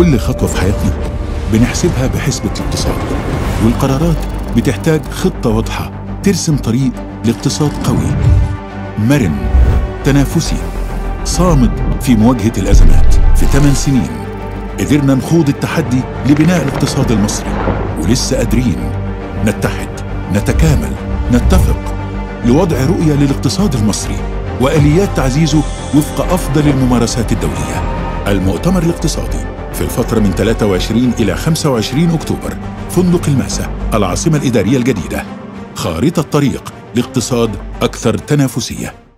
كل خطوة في حياتنا بنحسبها بحسبة الاقتصاد والقرارات بتحتاج خطة واضحة ترسم طريق لاقتصاد قوي. مرن تنافسي صامد في مواجهة الأزمات. في 8 سنين قدرنا نخوض التحدي لبناء الاقتصاد المصري ولسه قادرين نتحد نتكامل نتفق لوضع رؤية للاقتصاد المصري وآليات تعزيزه وفق أفضل الممارسات الدولية. المؤتمر الاقتصادي في الفترة من 23 إلى 25 أكتوبر فندق المأسة العاصمة الإدارية الجديدة. خارطة طريق لاقتصاد أكثر تنافسية.